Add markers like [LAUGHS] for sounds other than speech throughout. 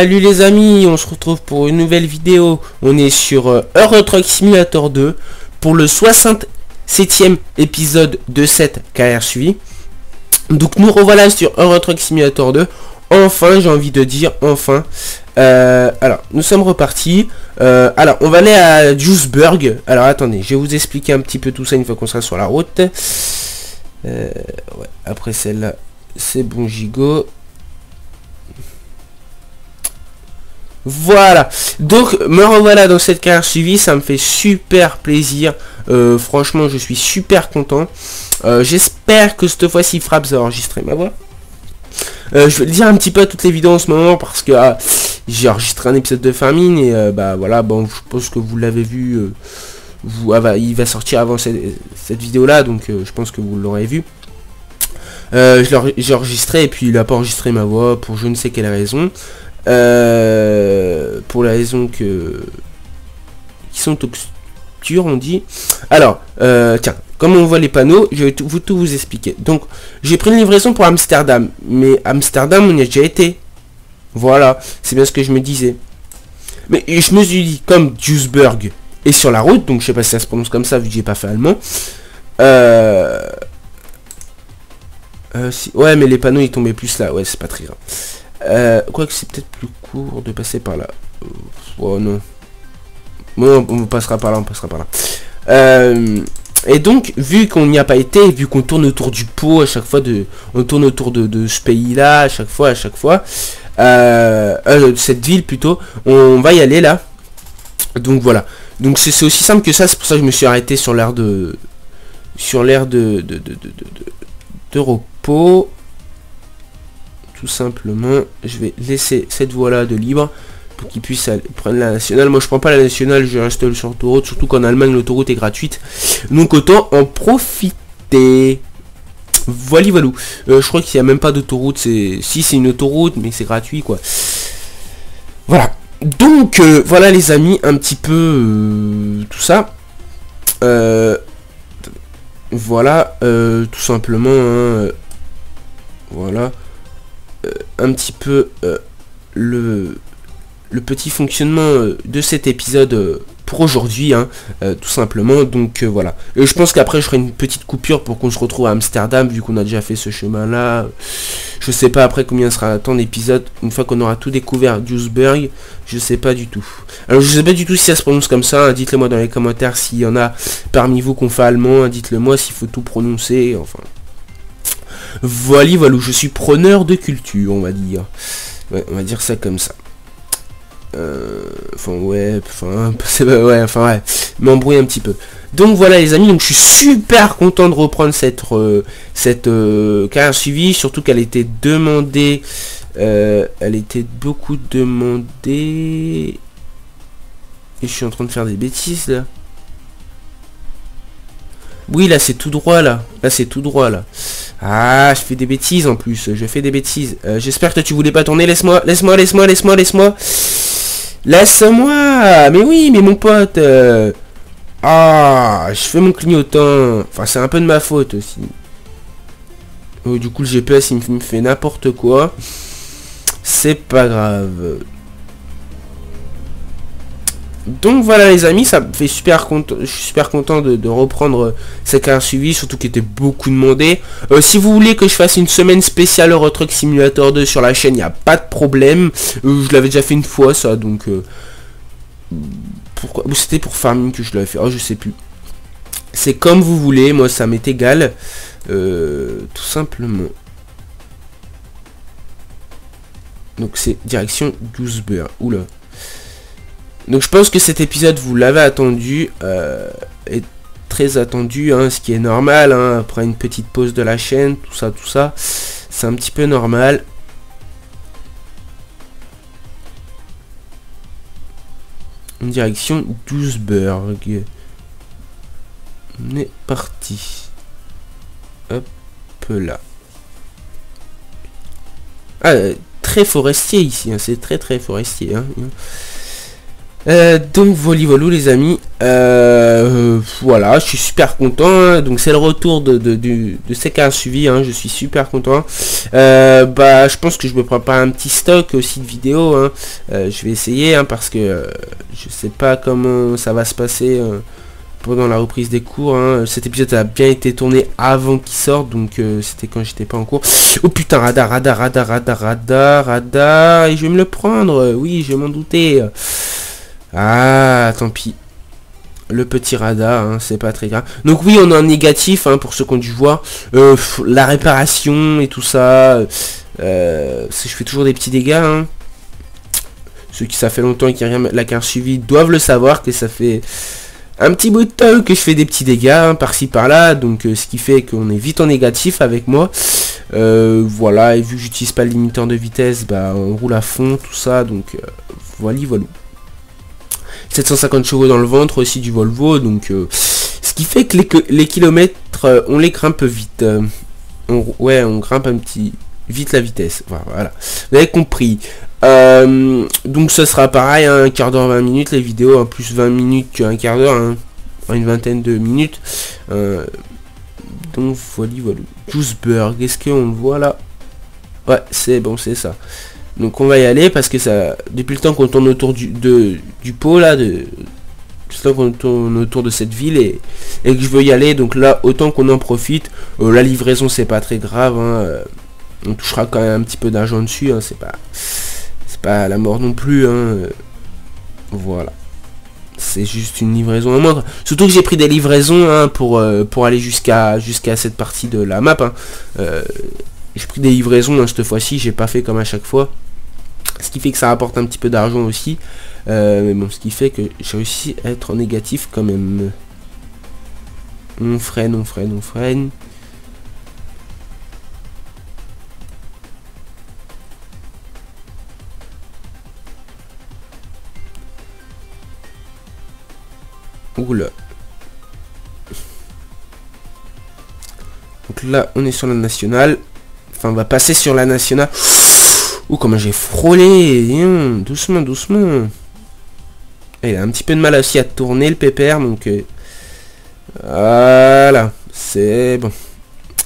Salut les amis, on se retrouve pour une nouvelle vidéo. On est sur euh, Euro Truck Simulator 2 pour le 67e épisode de cette carrière suivie. Donc nous revoilà sur Euro Truck Simulator 2. Enfin, j'ai envie de dire enfin. Euh, alors, nous sommes repartis. Euh, alors, on va aller à Juiceburg. Alors, attendez, je vais vous expliquer un petit peu tout ça une fois qu'on sera sur la route. ouais, après celle-là, c'est bon gigot. Voilà. Donc, me revoilà dans cette carrière suivie. Ça me fait super plaisir. Euh, franchement, je suis super content. Euh, j'espère que cette fois-ci, Fraps a enregistré ma voix. Euh, je vais le dire un petit peu à toutes les vidéos en ce moment parce que ah, j'ai enregistré un épisode de famine et bah voilà, bon, je pense que vous l'avez vu. ah, bah, il va sortir avant cette, cette vidéo là, donc je pense que vous l'aurez vu. j'ai enregistré et puis il n'a pas enregistré ma voix pour je ne sais quelle raison. Euh, pour la raison que... Qui sont obscurs, on dit. Alors, euh, tiens, comme on voit les panneaux, je vais tout vous, tout vous expliquer. Donc, j'ai pris une livraison pour Amsterdam. Mais Amsterdam, on y a déjà été. Voilà, c'est bien ce que je me disais. Mais je me suis dit, comme Duisburg est sur la route, donc je sais pas si ça se prononce comme ça, vu que j'ai pas fait allemand. Euh... Euh. Ouais, mais les panneaux, ils tombaient plus là. Ouais, c'est pas très grave. Euh, Quoique c'est peut-être plus court de passer par là. Oh non. Bon, on passera par là, on passera par là. Euh, et donc, vu qu'on n'y a pas été, vu qu'on tourne autour du pot à chaque fois, de, on tourne autour de, ce pays-là, à chaque fois, à chaque fois, euh, euh, cette ville plutôt, on va y aller là. Donc voilà. Donc c'est aussi simple que ça, c'est pour ça que je me suis arrêté sur l'air de... Sur l'air de, de, de, de, de repos tout simplement, je vais laisser cette voie-là de libre pour qu'ils puissent prendre la nationale. Moi, je prends pas la nationale, je reste sur l'autoroute, surtout qu'en Allemagne, l'autoroute est gratuite. Donc, autant en profiter. Voilà, voilà. Euh, je crois qu'il n'y a même pas d'autoroute. C'est Si, c'est une autoroute, mais c'est gratuit, quoi. Voilà. Donc, euh, voilà, les amis, un petit peu euh, tout ça. voilà, tout simplement. Hein, voilà. Euh, un petit peu euh, le, le petit fonctionnement euh, de cet épisode pour aujourd'hui, hein, tout simplement. Donc voilà. Et je pense qu'après je ferai une petite coupure pour qu'on se retrouve à Amsterdam, vu qu'on a déjà fait ce chemin-là. Je sais pas après combien sera temps d'épisodes, une fois qu'on aura tout découvert Duisburg, je sais pas du tout. Alors je sais pas du tout si ça se prononce comme ça, hein. dites-le moi dans les commentaires s'il y en a parmi vous qu'on fait allemand, dites-le moi s'il faut tout prononcer, enfin. Voilà, voilà, je suis preneur de culture, on va dire. on va dire ça comme ça. Euh, enfin, ouais, enfin, [LAUGHS] ouais, enfin, ouais, m'embrouille un petit peu. Donc voilà les amis, donc je suis super content de reprendre cette, euh, cette euh, carrière suivie, surtout qu'elle était demandée, elle était beaucoup demandée. Et je suis en train de faire des bêtises là. Oui, là, c'est tout droit, là. Là, c'est tout droit, là. Ah, je fais des bêtises, en plus. Je fais des bêtises. Euh, j'espère que tu voulais pas tourner. Laisse-moi, laisse-moi, laisse-moi, laisse-moi, laisse-moi. Laisse-moi Mais oui, mais mon pote. Euh, ah, je fais mon clignotant. Enfin, c'est un peu de ma faute aussi. Oh, du coup, le GPS, il me fait n'importe quoi. C'est pas grave. Donc voilà les amis, ça me fait super content, je suis super content de, reprendre cette carrière suivie, surtout qui était beaucoup demandé. Euh, si vous voulez que je fasse une semaine spéciale Euro Truck Simulator 2 sur la chaîne, il n'y a pas de problème. Euh, je l'avais déjà fait une fois ça, donc... Euh, C'était pour Farming que je l'avais fait, oh je sais plus. C'est comme vous voulez, moi ça m'est égal. tout simplement. Donc c'est direction 12 beurre. Oula. Donc je pense que cet épisode, vous l'avez attendu, euh, est très attendu, hein, ce qui est normal, hein, après une petite pause de la chaîne, tout ça, tout ça, c'est un petit peu normal. En direction Duisburg. On est parti. Hop là. Ah, très forestier ici, hein, c'est très très forestier. Euh, donc voilà, voilà les amis. Euh, voilà, je suis super content. hein. Donc c'est le retour de, de, du- de ces cas suivis. hein. Je suis super content. Euh, bah, je pense que je me prépare un petit stock aussi de vidéos. hein. Je vais essayer hein, parce que je sais pas comment ça va se passer pendant la reprise des cours. Cet épisode a bien été tourné avant qu'il sorte, donc c'était quand j'étais pas en cours. Oh putain, radar, radar, radar, radar, radar, radar, et je vais me le prendre. Oui, je m'en doutais. Ah, tant pis. Le petit radar, hein, c'est pas très grave. Donc oui, on est en négatif, hein, pour ceux qui ont dû voir. Euh, la réparation et tout ça. Euh, je fais toujours des petits dégâts. hein. Ceux qui ça fait longtemps qu'il y a rien la carte suivie doivent le savoir que ça fait un petit bout de temps que je fais des petits dégâts par-ci par-là. Donc euh, ce qui fait qu'on est vite en négatif avec moi. Voilà, et vu que j'utilise pas le limiteur de vitesse, bah on roule à fond, tout ça. Donc voilà, voilà. 750 chevaux dans le ventre aussi du Volvo, donc euh, ce qui fait que les, kilomètres, euh, on les grimpe vite. euh, on- ouais, on grimpe un petit vite la vitesse. Voilà, voilà. Vous avez compris. Donc ce sera pareil, hein, un quart d'heure, 20 minutes les vidéos, en plus 20 minutes qu'un quart d'heure, hein, une vingtaine de minutes. Donc voilà, voilà. Juiceburg, est-ce qu'on le voit là? Ouais, c'est bon, c'est ça. Donc on va y aller parce que ça, depuis le temps qu'on tourne autour du, de, du pot là, de, depuis le temps qu'on tourne autour de cette ville et, et que je veux y aller, donc là autant qu'on en profite. Euh, la livraison c'est pas très grave, hein, euh, on touchera quand même un petit peu d'argent dessus, hein, c'est pas, c'est pas la mort non plus. hein, euh, voilà. C'est juste une livraison en moindre. Surtout que j'ai pris des livraisons hein, pour, pour aller jusqu'à jusqu'à cette partie de la map. hein. J'ai pris des livraisons hein, cette fois-ci, j'ai pas fait comme à chaque fois. Ce qui fait que ça rapporte un petit peu d'argent aussi. Euh, mais bon, ce qui fait que j'ai réussi à être négatif quand même. On freine, on freine, on freine. Oula. Donc là, on est sur la nationale. Enfin, on va passer sur la nationale. Ouh, comment j'ai frôlé. Hum, doucement, doucement. Et il a un petit peu de mal aussi à tourner le pépère, donc... euh, voilà, c'est bon.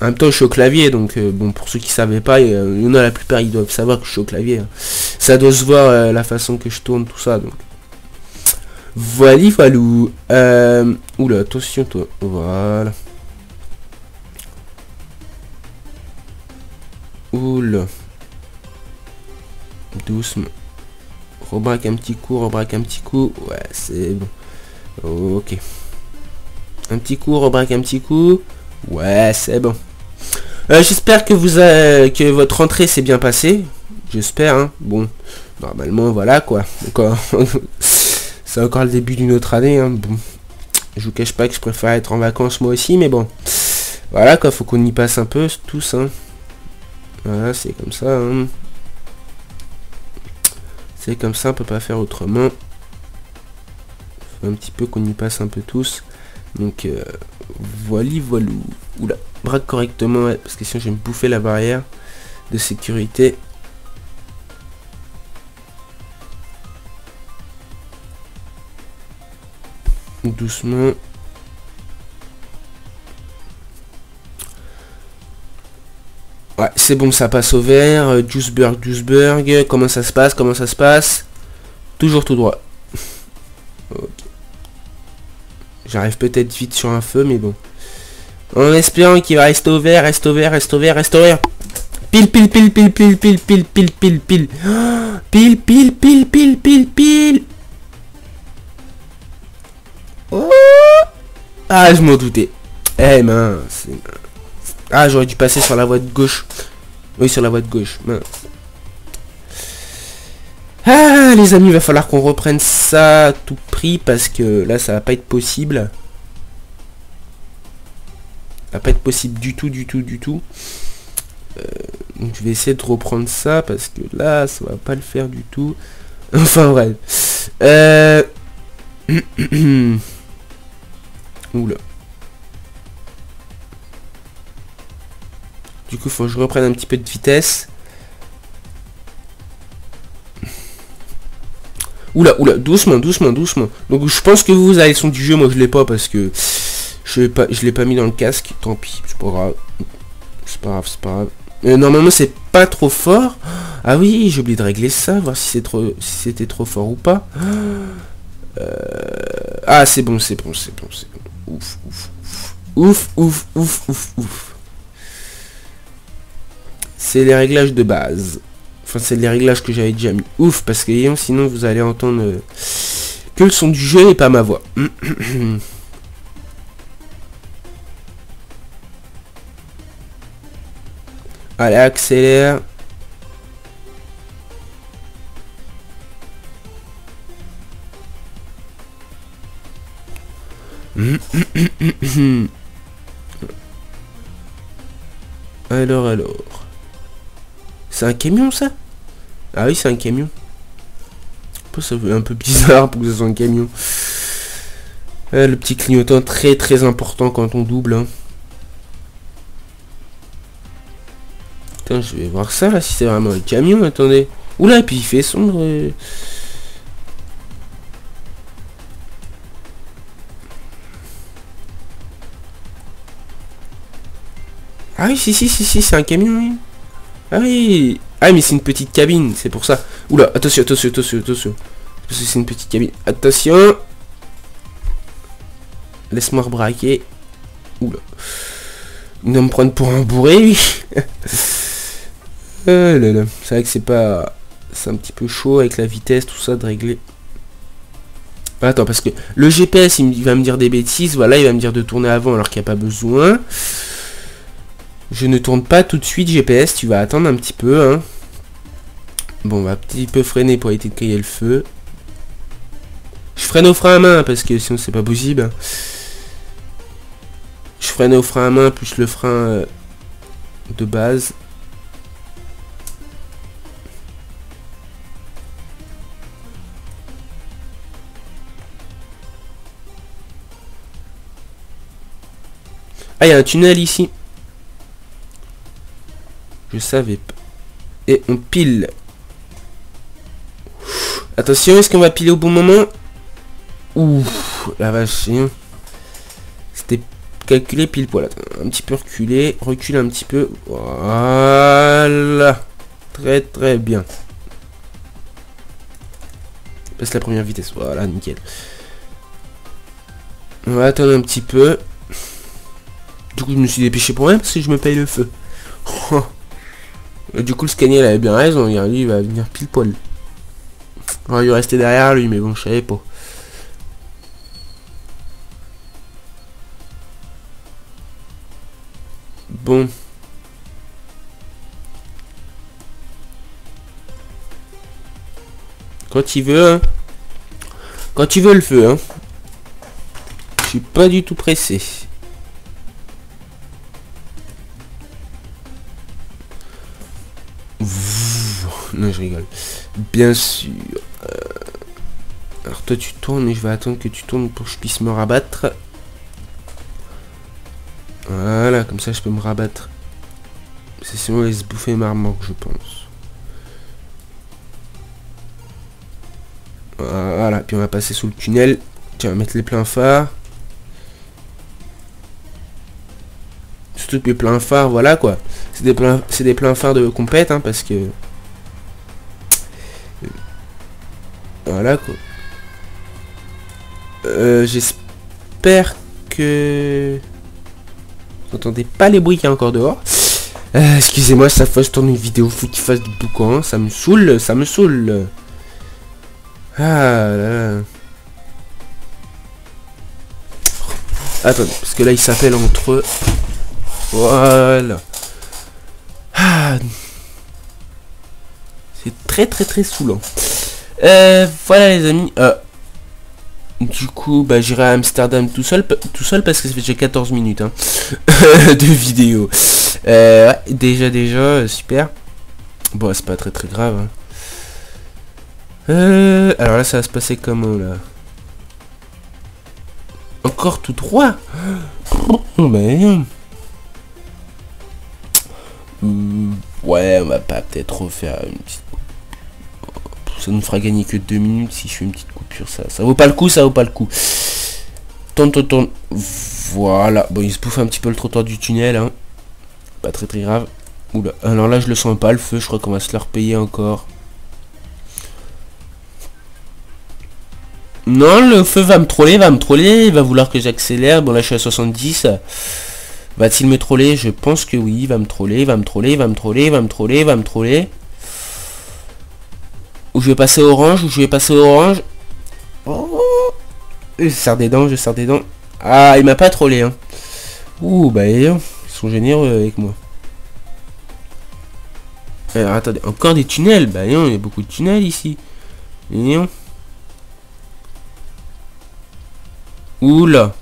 En même temps, je suis au clavier, donc euh, bon, pour ceux qui savaient pas, il y en a la plupart, ils doivent savoir que je suis au clavier. hein. Ça doit se voir euh, la façon que je tourne, tout ça, donc... Voilà, voilou. Euh... Oula, attention, toi. Voilà. Oula. Doucement. Rebraque un petit coup, rebraque un petit coup. Ouais, c'est bon. Ok. Un petit coup, rebraque un petit coup. Ouais, c'est bon. Euh, J'espère que vous a- que votre rentrée s'est bien passée. J'espère, hein. Bon, normalement, voilà quoi. Encore, [LAUGHS] c'est encore le début d'une autre année. Hein. Bon, je vous cache pas que je préfère être en vacances moi aussi, mais bon, voilà quoi. Faut qu'on y passe un peu tous. Hein. Voilà, c'est comme ça. hein. C'est comme ça, on peut pas faire autrement. Faut un petit peu qu'on y passe un peu tous. Donc euh, voilà, voilà. Oula, braque correctement, ouais, parce que sinon je vais me bouffer la barrière de sécurité. Doucement. Ouais, c'est bon, ça passe au vert. Euh, Juiceburg, Juiceburg. Comment ça se passe Comment ça se passe Toujours tout droit. J'arrive peut-être vite sur un feu, mais bon. En espérant qu'il va rester au vert, reste au vert, reste au vert, reste au vert. Pile, pile, pile, pile, pile, pile, pile, pile, pile, pile. Ah, Pile, pile, pile, pile, pile, pile. Oh ah, je m'en doutais. Eh mince. Ah, j'aurais dû passer sur la voie de gauche. Oui, sur la voie de gauche. Ah, les amis, il va falloir qu'on reprenne ça à tout prix parce que là, ça va pas être possible. Ça va pas être possible du tout, du tout, du tout. Euh, donc je vais essayer de reprendre ça parce que là, ça va pas le faire du tout. [LAUGHS] Enfin bref. Euh... [CLEARS THROAT] Oula. Du coup, faut que je reprenne un petit peu de vitesse. Oula, oula, doucement, doucement, doucement. Donc je pense que vous avez le son du jeu, moi je l'ai pas parce que je pas, je l'ai pas mis dans le casque. Tant pis, c'est pas grave. C'est pas grave, c'est pas grave. Mais normalement c'est pas trop fort. Ah oui, j'ai oublié de régler ça, voir si c'est trop, si c'était trop fort ou pas. Euh, Ah c'est bon, c'est bon, c'est bon, c'est bon. Ouf, ouf, ouf, ouf, ouf, ouf, ouf. C'est les réglages de base. Enfin, c'est les réglages que j'avais déjà mis. Ouf, parce que sinon vous allez entendre euh, que le son du jeu et pas ma voix. [COUGHS] Allez, accélère. [COUGHS] Alors, alors. C'est un camion, ça? Ah oui, c'est un camion. Ça fait un peu bizarre pour que ce soit un camion. le petit clignotant très très important quand on double. Hein. Putain, je vais voir ça là, si c'est vraiment un camion, attendez. Oula, et puis il fait sombre. Euh. Ah oui, si, si, si, si, c'est un camion, oui. Ah oui. Ah mais c'est une petite cabine, c'est pour ça. Oula, attention, attention, attention, attention. Parce que c'est une petite cabine. Attention. Laisse-moi rebraquer. Oula. Va me prendre pour un bourré, oui. [LAUGHS] oh C'est vrai que c'est pas... C'est un petit peu chaud avec la vitesse, tout ça, de régler. Attends, parce que le GPS, il va me dire des bêtises. Voilà, il va me dire de tourner avant alors qu'il n'y a pas besoin. Je ne tourne pas tout de suite GPS, tu vas attendre un petit peu. Hein. Bon, on va un petit peu freiner pour éviter de crier le feu. Je freine au frein à main parce que sinon c'est pas possible. Je freine au frein à main plus le frein euh, de base. Ah, il y a un tunnel ici. Je savais pas. Et on pile. Attention, est-ce qu'on va piler au bon moment? Ouh, la vache. C'était calculé pile poil. un petit peu reculé. Recule un petit peu. Voilà. Très très bien. Passe la première vitesse. Voilà, nickel. On va attendre un petit peu. Du coup, je me suis dépêché pour rien parce que je me paye le feu. [LAUGHS] du coup, le scanner, il avait bien raison. Lui, il va venir pile poil. J'aurais dû rester derrière lui, mais bon, je savais pas. Bon. Quand il veut, hein. Quand il veut le feu, hein. Je suis pas du tout pressé. Non, je rigole. Bien sûr. Euh, alors toi tu tournes et je vais attendre que tu tournes pour que je puisse me rabattre. Voilà, comme ça je peux me rabattre. C'est sinon il se bouffer ma je pense. Voilà, puis on va passer sous le tunnel. Tiens, on mettre les pleins phares. Que les pleins phares, voilà quoi. C'est des pleins, c'est des pleins phares de compète, hein, parce que Voilà quoi. Euh, j'espère que... Vous n'entendez pas les bruits qu'il y a encore dehors. Euh, excusez-moi, ça fois je tourne une vidéo, faut qu'il fasse du boucan. Ça me saoule, ça me saoule. Ah. Attends, parce que là, ils s'appellent entre eux. Voilà. Ah. C'est très très très saoulant. Euh, voilà les amis. Euh, du coup, bah, j'irai à Amsterdam tout seul, tout seul parce que ça fait déjà 14 minutes hein, [LAUGHS] de vidéo. Euh, déjà, déjà, super. Bon, c'est pas très très grave. Hein. Euh, alors là, ça va se passer comment là? Encore tout droit? [GASPS] Oh, ben. Ouais, on va pas peut-être refaire une petite Ça nous fera gagner que deux minutes si je fais une petite coupure. Ça, ça vaut pas le coup, ça vaut pas le coup. Tourne, tourne, tourne. Voilà. Bon, il se bouffe un petit peu le trottoir du tunnel. Hein. Pas très très grave. Oula. Alors là, je le sens pas, le feu. Je crois qu'on va se le repayer encore. Non, le feu va me troller, va me troller. Il va vouloir que j'accélère. Bon, là, je suis à 70. Va-t-il me troller? Je pense que oui. Il va me troller, il va me troller, il va me troller, il va me troller, il va me troller. Ou je vais passer orange, ou je vais passer orange. Oh je sers des dents, je sers des dents. Ah, il m'a pas trollé, hein. Ouh, bah, ils sont généreux avec moi. Alors, attendez, encore des tunnels? Bah non, il y a beaucoup de tunnels ici. Non. Oula.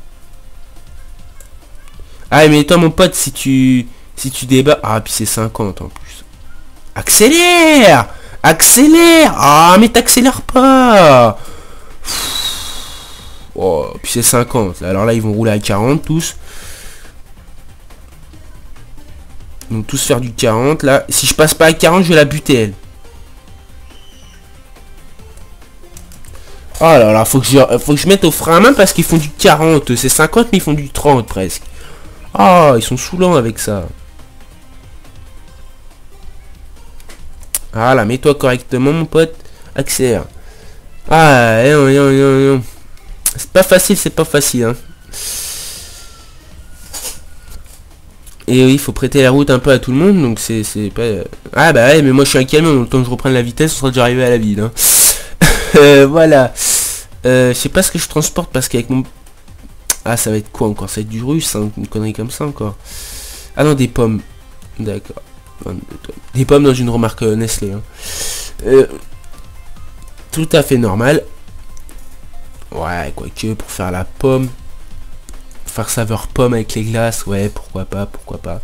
Ah, mais toi, mon pote, si tu... Si tu débats... Ah, puis c'est 50 en plus. Accélère Accélère Ah, mais t'accélères pas Oh, puis c'est 50. Alors là, ils vont rouler à 40 tous. Donc tous faire du 40. Là, si je passe pas à 40, je vais la buter, elle. Oh là là, faut faut que je mette au frein à main parce qu'ils font du 40. C'est 50, mais ils font du 30 presque. Ah, ils sont saoulants avec ça. Ah là, mets-toi correctement, mon pote. Accélère. Ah, non, non, non. C'est pas facile, c'est pas facile. Hein. Et oui, il faut prêter la route un peu à tout le monde, donc c'est pas... Ah bah ouais, mais moi je suis un camion, donc le temps que je reprenne la vitesse, on sera déjà arrivé à la ville. Hein. [LAUGHS] Euh, voilà. Euh, je sais pas ce que je transporte parce qu'avec mon... Ah, ça va être quoi encore? Ça va être du russe, hein, une connerie comme ça encore. Ah non, des pommes. D'accord. Des pommes dans une remarque euh, Nestlé. Hein. tout à fait normal. Ouais, quoique, pour faire la pomme. Faire saveur pomme avec les glaces, ouais, pourquoi pas, pourquoi pas.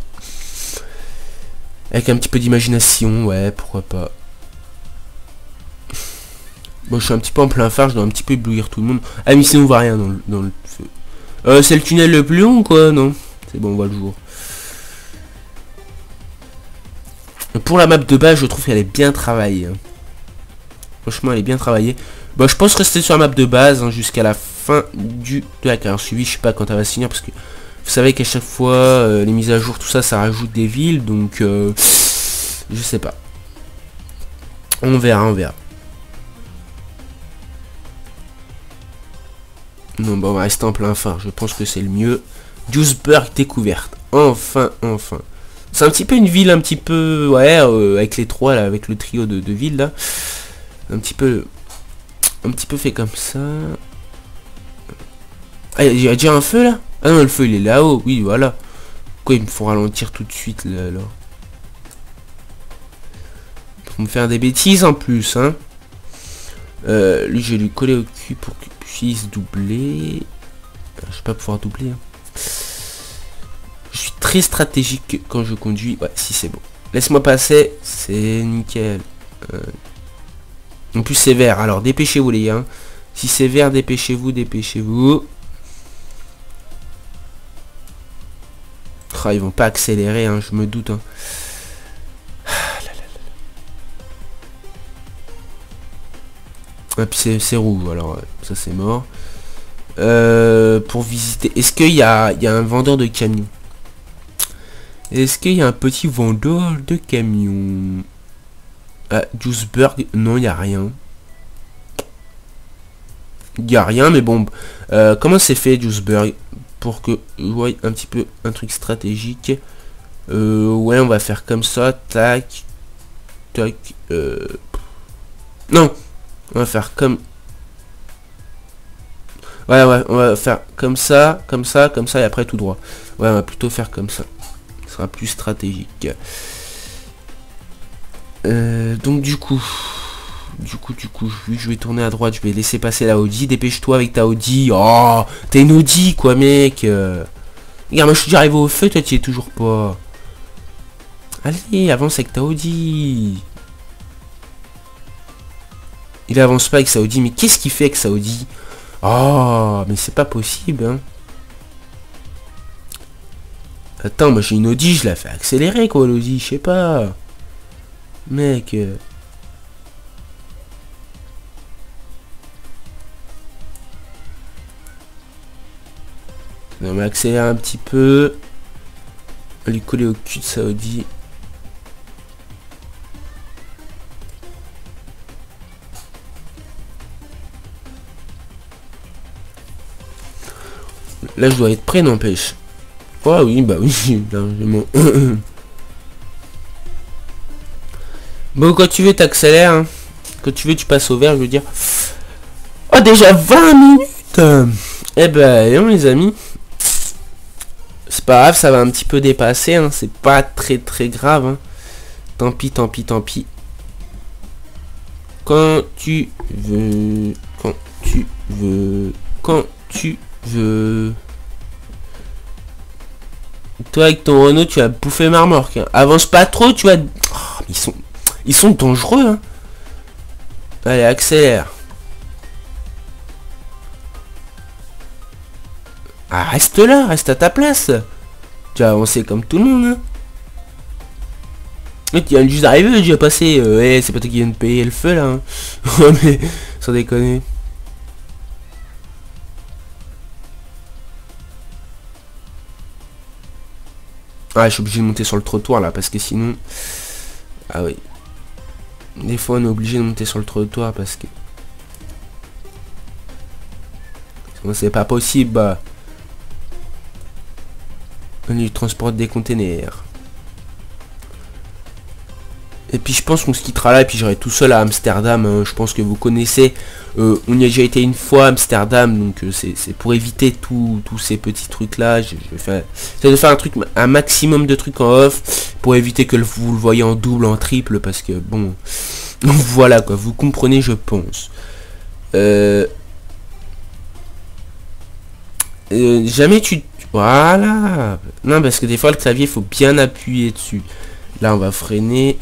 Avec un petit peu d'imagination, ouais, pourquoi pas. Bon, je suis un petit peu en plein phare, je dois un petit peu éblouir tout le monde. Ah, mais sinon, on voit rien dans le feu. Euh, c'est le tunnel le plus long, quoi, non? C'est bon, on voit le jour. Pour la map de base, je trouve qu'elle est bien travaillée. Hein. Franchement, elle est bien travaillée. Bon, je pense rester sur la map de base hein, jusqu'à la fin du de la carrière suivi. Je sais pas quand elle va se finir parce que vous savez qu'à chaque fois euh, les mises à jour, tout ça, ça rajoute des villes. Donc, euh, je sais pas. On verra, on verra. Non, bon, on va rester en plein phare. Je pense que c'est le mieux. Duisburg découverte. Enfin, enfin. C'est un petit peu une ville un petit peu... Ouais, euh, avec les trois, là, avec le trio de, de villes, là. Un petit peu un petit peu fait comme ça. Ah, il y a déjà un feu là? Ah non, le feu il est là-haut, oui, voilà. Pourquoi il me faut ralentir tout de suite là alors? Pour me faire des bêtises en plus, hein. Euh, lui, je vais lui coller au cul pour qu'il puisse doubler. Euh, je vais pas pouvoir doubler. Hein. Je suis très stratégique quand je conduis. Ouais, si c'est bon. Laisse-moi passer, c'est nickel. Euh, en plus c'est vert, alors dépêchez-vous les gars. Si c'est vert, dépêchez-vous, dépêchez-vous. Oh, ils vont pas accélérer, hein, je me doute. Hein. C'est rouge, alors ça c'est mort. Euh, pour visiter. Est-ce qu'il y a, y a un vendeur de camions? Est-ce qu'il y a un petit vendeur de camions? Ah, Juiceburg, non, il n'y a rien. Il n'y a rien, mais bon. Euh, comment c'est fait, Juiceburg Pour que vous voyez un petit peu un truc stratégique. Euh, ouais, on va faire comme ça. Tac. Tac. Euh, non. On va faire comme... Ouais, ouais, on va faire comme ça, comme ça, comme ça, et après tout droit. Ouais, on va plutôt faire comme ça. Ce sera plus stratégique. Euh, donc du coup, du coup, du coup, je vais tourner à droite, je vais laisser passer la Audi. Dépêche-toi avec ta Audi. Oh, t'es une Audi, quoi, mec. Regarde, moi, je suis déjà arrivé au feu, toi, tu es toujours pas. Allez, avance avec ta Audi. Il avance pas avec Saudi. Mais qu'est-ce qu'il fait avec Saudi Oh, ah, mais c'est pas possible. Hein. Attends, moi j'ai une Audi, je la fais accélérer quoi l'Audi, je sais pas. Mec. Euh. Non mais accélère un petit peu. On coller au cul de Saudi. Là, je dois être prêt, n'empêche. Oh oui, bah oui, [LAUGHS] largement. [COUGHS] bon, quand tu veux, t'accélères. Hein. Quand tu veux, tu passes au vert, je veux dire. Oh, déjà 20 minutes Eh ben, les amis. C'est pas grave, ça va un petit peu dépasser. Hein. C'est pas très très grave. Hein. Tant pis, tant pis, tant pis. Quand tu veux... Quand tu veux... Quand tu veux... Toi avec ton Renault, tu vas bouffer ma remorque. Hein. Avance pas trop, tu vas... Oh, ils sont... Ils sont dangereux, hein. Allez, accélère. Ah, reste là, reste à ta place. Tu vas avancer comme tout le monde, hein. tu viens juste d'arriver, tu vas passer. Euh, ouais, c'est pas toi qui viens de payer le feu, là. Hein. [LAUGHS] mais, sans déconner. Ah, je suis obligé de monter sur le trottoir là parce que sinon... Ah oui. Des fois on est obligé de monter sur le trottoir parce que... Sinon c'est pas possible. Bah. On transporte des containers. Et puis je pense qu'on se quittera là et puis j'irai tout seul à Amsterdam. Hein. Je pense que vous connaissez. Euh, on y a déjà été une fois à Amsterdam. Donc euh, c'est pour éviter tous ces petits trucs là. Je, vais faire, de faire un maximum de trucs en off. Pour éviter que vous le voyez en double, en triple. Parce que bon. [LAUGHS] voilà quoi. Vous comprenez je pense. Euh, jamais tu... Voilà. Non parce que des fois le clavier faut bien appuyer dessus. Là on va freiner.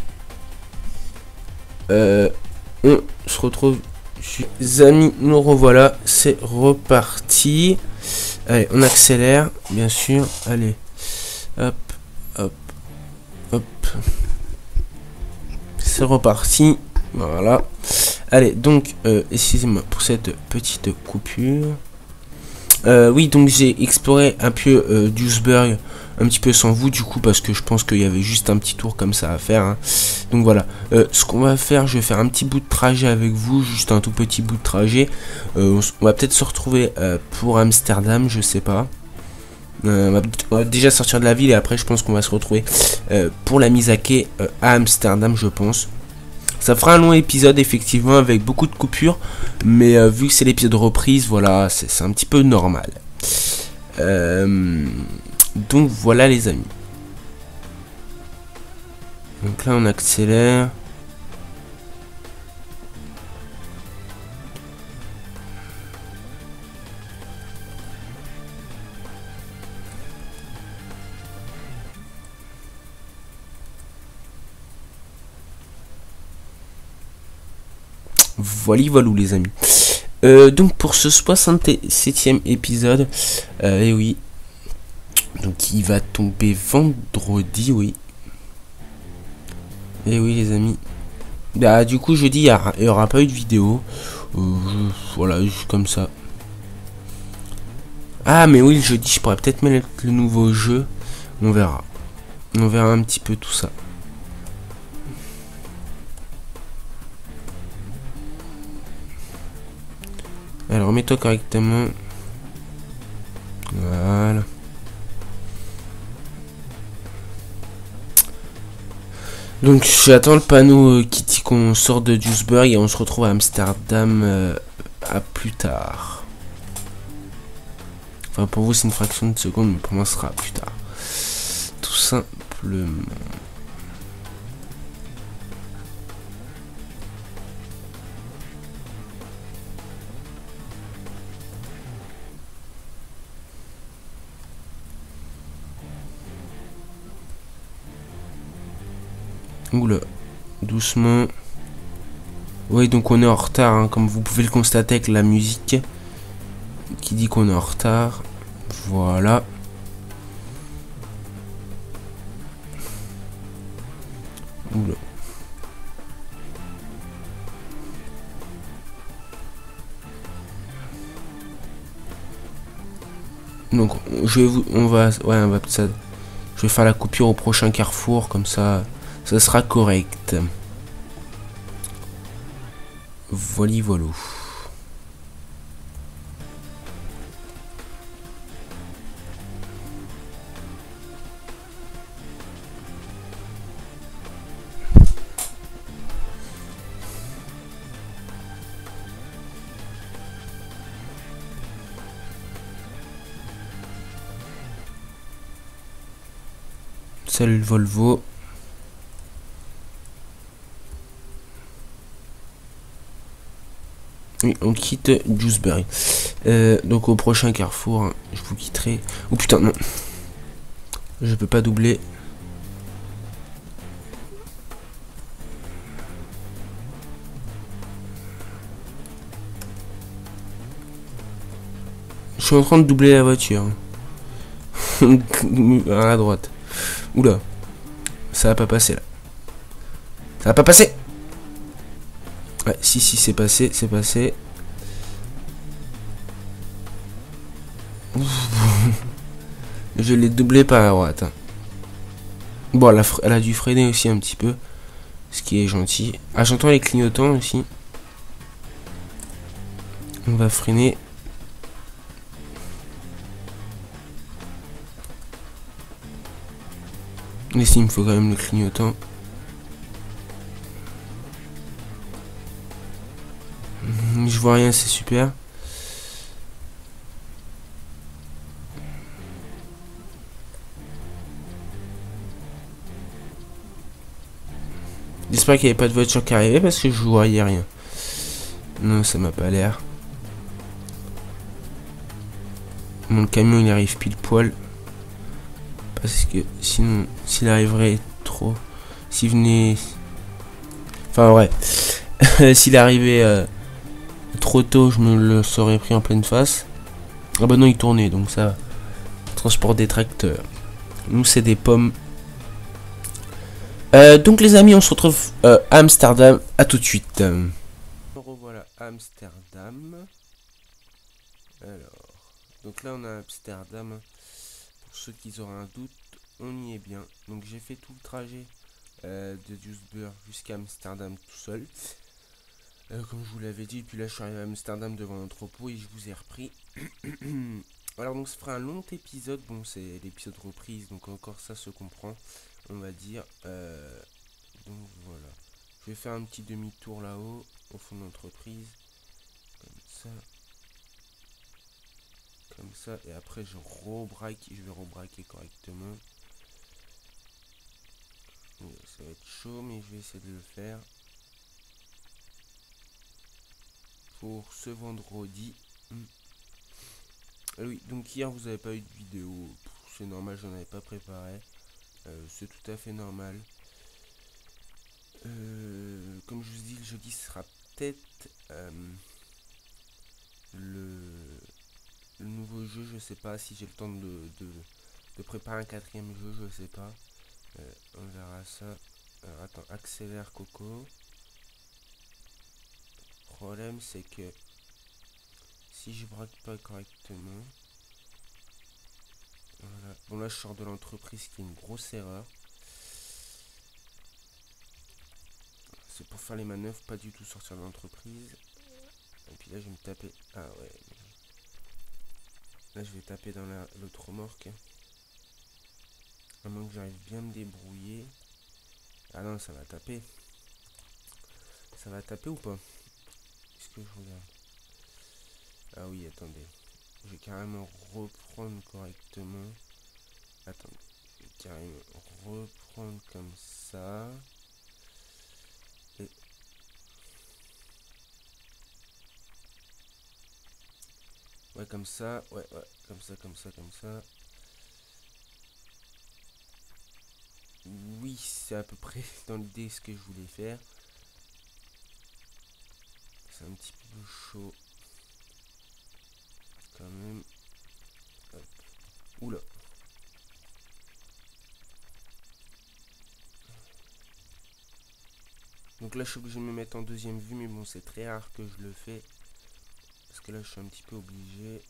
Euh, on se retrouve, les amis, nous revoilà, c'est reparti. Allez, on accélère, bien sûr. Allez, hop, hop, hop. C'est reparti. Voilà. Allez, donc, euh, excusez-moi pour cette petite coupure. Euh, oui, donc j'ai exploré un peu Duisburg un petit peu sans vous du coup parce que je pense qu'il y avait juste un petit tour comme ça à faire. Hein. Donc voilà, euh, ce qu'on va faire, je vais faire un petit bout de trajet avec vous, juste un tout petit bout de trajet. Euh, on va peut-être se retrouver euh, pour Amsterdam, je sais pas. On va, déjà sortir de la ville et après je pense qu'on va se retrouver pour la mise à quai à Amsterdam, je pense. Ça fera un long épisode effectivement avec beaucoup de coupures, mais vu que c'est l'épisode reprise, voilà, c'est un petit peu normal. Donc voilà les amis. Donc là on accélère. Voilà, voilà les amis. Euh, donc pour ce 67e épisode, euh, et oui, donc il va tomber vendredi, oui. Et eh oui les amis. Bah du coup jeudi il n'y aura pas eu de vidéo. Euh, voilà, comme ça. Ah mais oui le jeudi je pourrais peut-être mettre le nouveau jeu. On verra. On verra un petit peu tout ça. Alors mets-toi correctement. Donc j'attends le panneau euh, qui dit qu'on sort de Duisburg et on se retrouve à Amsterdam euh, à plus tard. Enfin pour vous c'est une fraction de seconde mais pour moi ce sera plus tard. Tout simplement. Oula, doucement. Oui, donc on est en retard, hein, comme vous pouvez le constater avec la musique qui dit qu'on est en retard. Voilà. Oula. Donc je vais vous, on va, ouais, on va. Je vais faire la coupure au prochain carrefour, comme ça, ça sera correct. Voilà, voilà. Salut Volvo. On quitte Dewsbury. Euh, donc au prochain carrefour, hein, je vous quitterai. Oh putain, non. Je peux pas doubler. Je suis en train de doubler la voiture. [LAUGHS] à la droite. Oula. Ça va pas passer là. Ça va pas passer Ouais, si, si, c'est passé, c'est passé. [LAUGHS] Je l'ai doublé par la droite. Bon, elle a, elle a, dû freiner aussi un petit peu. Ce qui est gentil. Ah, j'entends les clignotants aussi. On va freiner. Mais si, il me faut quand même le clignotant. Rien, c'est super. J'espère qu'il n'y avait pas de voiture qui arrivait parce que je voyais rien. Non, ça m'a pas l'air. Mon camion il arrive pile poil. Parce que sinon, s'il arriverait trop, s'il venait... Enfin ouais, [LAUGHS] s'il arrivait euh, trop tôt, je me le serais pris en pleine face. Ah bah non, il tournait, donc ça... Transport des tracteurs. Nous, c'est des pommes. Euh, donc les amis, on se retrouve euh, à Amsterdam. À tout de suite. Revoilà Amsterdam. Alors, donc là on a Amsterdam ceux qui auraient un doute, on y est bien. Donc j'ai fait tout le trajet euh, de Duisburg jusqu'à Amsterdam tout seul. Euh, comme je vous l'avais dit, puis là je suis arrivé à Amsterdam devant l'entrepôt et je vous ai repris. [CLEARS THROAT] Alors donc ça fera un long épisode, bon c'est l'épisode reprise, donc encore ça se comprend, on va dire. Euh, donc voilà. Je vais faire un petit demi-tour là-haut, au fond de l'entreprise. Comme ça comme ça et après je rebraque je vais rebraquer correctement ça va être chaud mais je vais essayer de le faire pour ce vendredi hmm. oui donc hier vous avez pas eu de vidéo c'est normal j'en avais pas préparé euh, c'est tout à fait normal euh, comme je vous dis le jeudi sera peut-être euh, le nouveau jeu, je sais pas si j'ai le temps de, préparer un quatrième jeu, je sais pas. On verra ça. Attends, accélère Coco. Problème c'est que si je braque pas correctement. Voilà. Bon là je sors de l'entreprise qui est une grosse erreur. C'est pour faire les manœuvres, pas du tout sortir de l'entreprise. Et puis là je vais me taper. Ah ouais. Là, je vais taper dans l'autre remorque. À moins que j'arrive bien me débrouiller. Ah non, ça va taper. Ça va taper ou pas? Est-ce que je regarde? Ah oui, attendez. Je vais carrément reprendre correctement. Attendez. Je vais carrément reprendre comme ça. Ouais, comme ça. Ouais, ouais. Comme ça, comme ça, comme ça. Oui, c'est à peu près [LAUGHS] dans l'idée ce que je voulais faire c'est un petit peu chaud. Quand même. Oula. Donc là, je suis obligé de me mettre en deuxième vue, mais bon, c'est très rare que je le fais. Parce que là, je suis un petit peu obligé.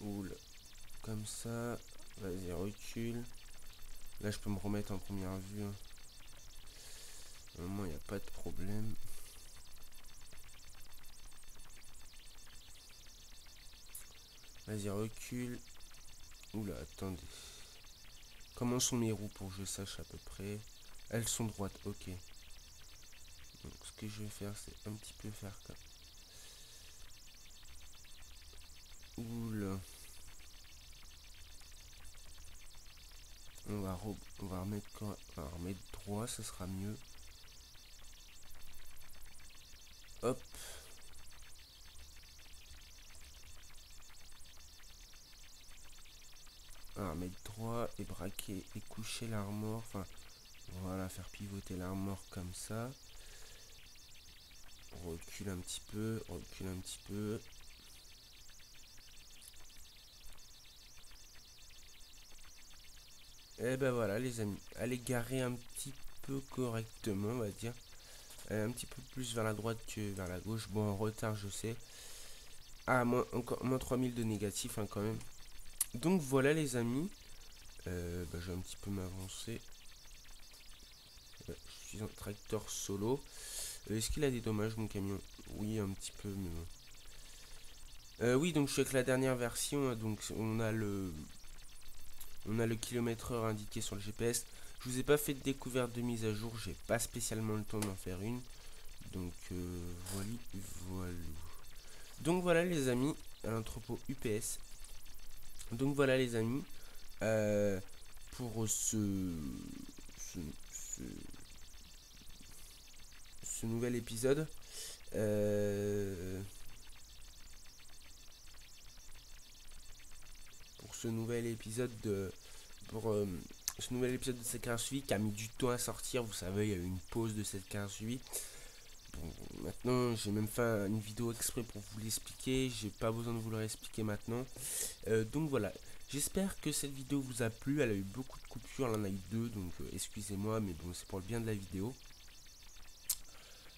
Oula. Comme ça. Vas-y, recule. Là, je peux me remettre en première vue. Hein. Normalement, il n'y a pas de problème. Vas-y, recule. Oula, attendez. Comment sont mes roues pour que je sache à peu près? Elles sont droites, ok. Donc ce que je vais faire, c'est un petit peu faire comme... Oula. On va, on va remettre on va remettre droit, ça sera mieux. Hop. Va mettre droit et braquer et coucher l'armor. Enfin, voilà, faire pivoter l'armor comme ça. On recule un petit peu, recule un petit peu. Et eh ben voilà les amis, allez garer un petit peu correctement on va dire. Un petit peu plus vers la droite que vers la gauche. Bon en retard je sais. Ah moins, encore, moins 3000 de négatif hein, quand même. Donc voilà les amis. Euh, bah, je vais un petit peu m'avancer. je suis un tracteur solo. Euh, est-ce qu'il a des dommages mon camion? Oui un petit peu mais euh, oui donc je suis avec la dernière version. Hein, donc on a le on a le kilomètre heure indiqué sur le GPS. Je vous ai pas fait de découverte de mise à jour. J'ai pas spécialement le temps d'en faire une. Donc euh, voilà, voilà. Donc voilà les amis, à l'entrepôt UPS. Donc voilà les amis, euh, pour ce, ce, nouvel épisode. Euh, ce nouvel épisode de pour ce nouvel épisode de cette 15 suivi qui a mis du temps à sortir. Vous savez, il y a eu une pause de cette 15 suivi. Bon, maintenant, j'ai même fait une vidéo exprès pour vous l'expliquer. J'ai pas besoin de vous le réexpliquer maintenant. Euh, donc voilà. J'espère que cette vidéo vous a plu. Elle a eu beaucoup de coupures. Elle en a eu deux. Donc euh, excusez-moi. Mais bon, c'est pour le bien de la vidéo.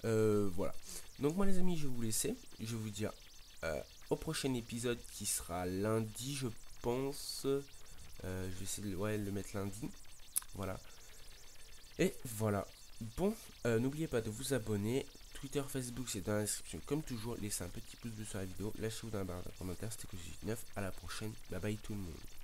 voilà. Donc moi les amis, je vais vous laisser. Je vais vous dire au prochain épisode qui sera lundi, je pense. Euh, je vais essayer de le mettre lundi. Voilà. Et voilà. Bon, euh, n'oubliez pas de vous abonner. Twitter, Facebook, c'est dans la description. Comme toujours, laissez un petit pouce bleu sur la vidéo. Lâchez-vous dans la barre de commentaires. C'était que 9. À la prochaine. Bye bye tout le monde.